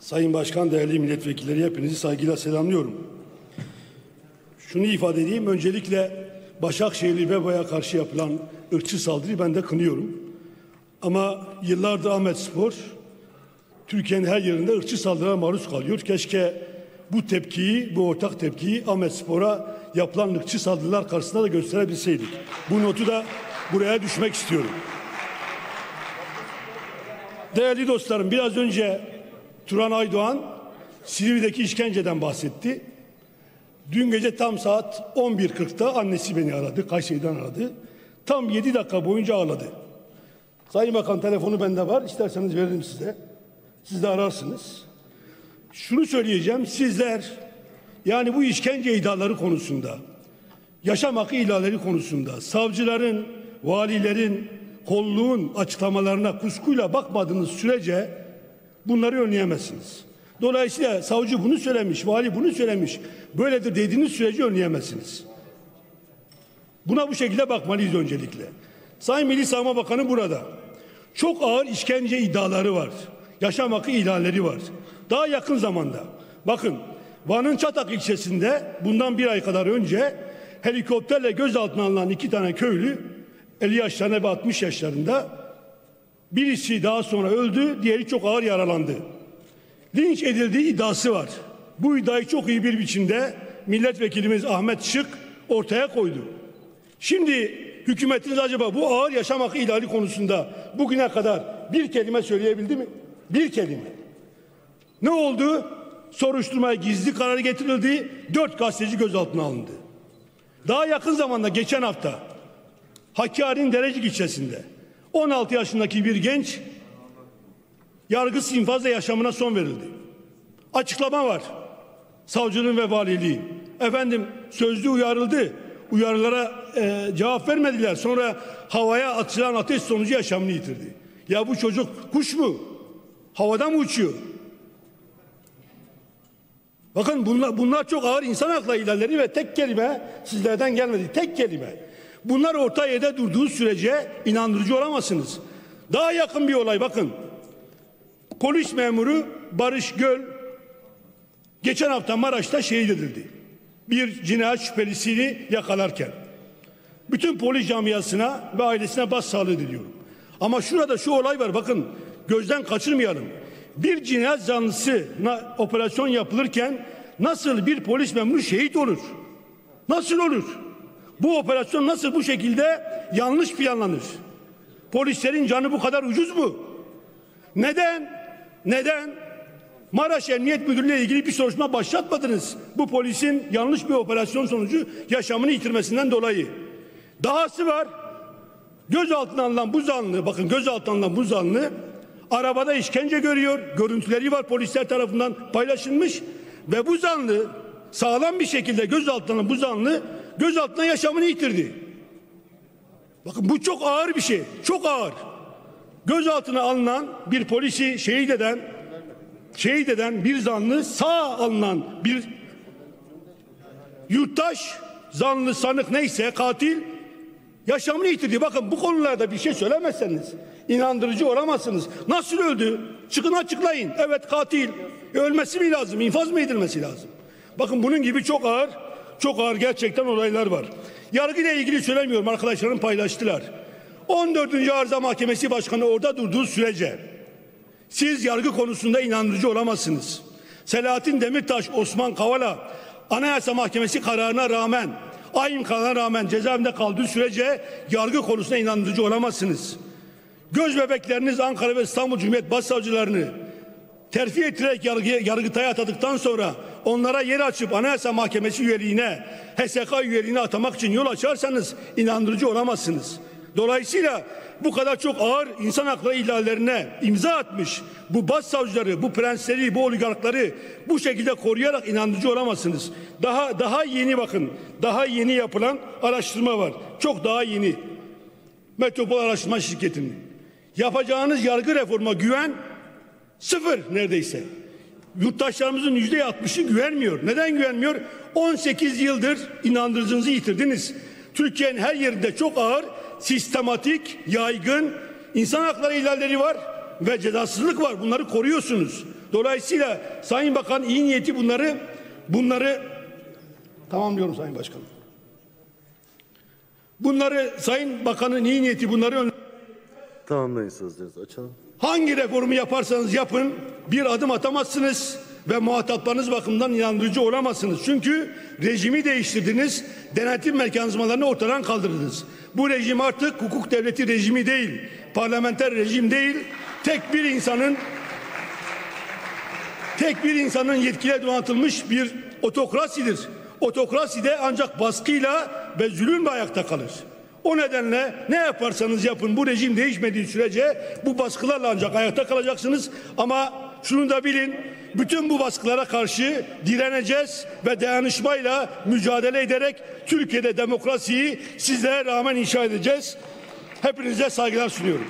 Sayın Başkan, değerli milletvekilleri hepinizi saygıyla selamlıyorum. Şunu ifade edeyim, öncelikle Başakşehirli Veba'ya karşı yapılan ırkçı saldırıyı ben de kınıyorum. Ama yıllardır Ahmet Spor Türkiye'nin her yerinde ırkçı saldırılara maruz kalıyor. Keşke bu tepkiyi, bu ortak tepkiyi Ahmet Spor'a yapılan ırkçı saldırılar karşısında da gösterebilseydik. Bu notu da buraya düşmek istiyorum. Değerli dostlarım biraz önce Turan Aydoğan Silivri'deki işkenceden bahsetti. Dün gece tam saat 11.40'da annesi beni aradı, Kayseri'den aradı. Tam 7 dakika boyunca ağladı. Sayın Bakan telefonu bende var, isterseniz veririm size. Siz de ararsınız. Şunu söyleyeceğim, sizler yani bu işkence iddiaları konusunda, yaşam hakkı ihlaleri konusunda, savcıların, valilerin, kolluğun açıklamalarına kuşkuyla bakmadığınız sürece bunları önleyemezsiniz. Dolayısıyla savcı bunu söylemiş, vali bunu söylemiş. Böyledir dediğiniz sürece önleyemezsiniz. Buna bu şekilde bakmalıyız öncelikle. Sayın Milli Savunma Bakanı burada. Çok ağır işkence iddiaları var. Yaşam hakkı ihlalleri var. Daha yakın zamanda bakın Van'ın Çatak ilçesinde bundan bir ay kadar önce helikopterle gözaltına alınan iki tane köylü 50 yaşlarında ve 60 yaşlarında birisi daha sonra öldü, diğeri çok ağır yaralandı. Linç edildiği iddiası var. Bu iddiayı çok iyi bir biçimde milletvekilimiz Ahmet Şık ortaya koydu. Şimdi hükümetiniz acaba bu ağır yaşam hakkı ihlali konusunda bugüne kadar bir kelime söyleyebildi mi? Bir kelime. Ne oldu? Soruşturmaya gizli kararı getirildi. Dört gazeteci gözaltına alındı. Daha yakın zamanda geçen hafta Hakkari'nin Derecik ilçesinde 16 yaşındaki bir genç yargısız infazla yaşamına son verildi. Açıklama var. Savcının ve valiliği. Efendim sözlü uyarıldı. Uyarılara e, cevap vermediler. Sonra havaya atılan ateş sonucu yaşamını yitirdi. Ya bu çocuk kuş mu? Havada mı uçuyor? Bakın bunlar, bunlar çok ağır insan hakları ihlalleri ve tek kelime sizlerden gelmedi. Tek kelime. Bunlar orta yerde durduğu sürece inandırıcı olamazsınız. Daha yakın bir olay bakın. Polis memuru Barış Göl geçen hafta Maraş'ta şehit edildi. Bir cinayet şüphelisini yakalarken. Bütün polis camiasına ve ailesine başsağlığı diliyorum. Ama şurada şu olay var bakın gözden kaçırmayalım. Bir cinayet zanlısına operasyon yapılırken nasıl bir polis memuru şehit olur? Nasıl olur? Bu operasyon nasıl bu şekilde yanlış planlanır? Polislerin canı bu kadar ucuz mu? Neden? Neden? Maraş Emniyet Müdürlüğü ile ilgili bir soruşturma başlatmadınız. Bu polisin yanlış bir operasyon sonucu yaşamını yitirmesinden dolayı. Dahası var. Gözaltına alınan bu zanlı, bakın gözaltına alınan bu zanlı arabada işkence görüyor. Görüntüleri var polisler tarafından paylaşılmış ve bu zanlı sağlam bir şekilde gözaltına alınan bu zanlı gözaltına yaşamını yitirdi. Bakın bu çok ağır bir şey. Çok ağır. Gözaltına alınan bir polisi şehit eden şehit eden bir zanlı sağ alınan bir yurttaş zanlı sanık neyse katil yaşamını yitirdi. Bakın bu konularda bir şey söylemezseniz inandırıcı olamazsınız. Nasıl öldü? Çıkın açıklayın. Evet katil. Ölmesi mi lazım? İnfaz mı edilmesi lazım? Bakın bunun gibi çok ağır, çok ağır gerçekten olaylar var. Yargıyla ilgili söylemiyorum arkadaşlarım paylaştılar. 14. Arıza Mahkemesi Başkanı orada durduğu sürece siz yargı konusunda inandırıcı olamazsınız. Selahattin Demirtaş, Osman Kavala Anayasa Mahkemesi kararına rağmen aynı kararına rağmen cezaevinde kaldığı sürece yargı konusunda inandırıcı olamazsınız. Göz bebekleriniz Ankara ve İstanbul Cumhuriyet Başsavcılarını terfi ettirerek yargıya, yargıtaya atadıktan sonra onlara yer açıp Anayasa Mahkemesi üyeliğine, HSK üyeliğine atamak için yol açarsanız inandırıcı olamazsınız. Dolayısıyla bu kadar çok ağır insan hakları ihlallerine imza atmış bu başsavcıları, bu prensleri, bu oligarkları bu şekilde koruyarak inandırıcı olamazsınız. Daha daha yeni bakın, daha yeni yapılan araştırma var. Çok daha yeni. Metropol Araştırma Şirketi'nin. Yapacağınız yargı reforma güven sıfır neredeyse. Yurttaşlarımızın yüzde altmışı güvenmiyor. Neden güvenmiyor? 18 yıldır inandırıcınızı yitirdiniz. Türkiye'nin her yerinde çok ağır sistematik, yaygın insan hakları ihlalleri var ve cezasızlık var. Bunları koruyorsunuz. Dolayısıyla Sayın Bakan iyi niyeti bunları bunları tamamlıyorum Sayın Başkanım. Bunları Sayın Bakan'ın iyi niyeti bunları Tamamlayın sözlerinizi. Açalım. Hangi reformu yaparsanız yapın bir adım atamazsınız ve muhataplarınız bakımından inandırıcı olamazsınız. Çünkü rejimi değiştirdiniz, denetim mekanizmalarını ortadan kaldırdınız. Bu rejim artık hukuk devleti rejimi değil, parlamenter rejim değil, tek bir insanın tek bir insanın yetkile donatılmış bir otokrasidir. Otokrasi de ancak baskıyla ve zulümle ayakta kalır. O nedenle ne yaparsanız yapın bu rejim değişmediği sürece bu baskılarla ancak ayakta kalacaksınız. Ama şunu da bilin bütün bu baskılara karşı direneceğiz ve dayanışmayla mücadele ederek Türkiye'de demokrasiyi sizlere rağmen inşa edeceğiz. Hepinize saygılar sunuyorum.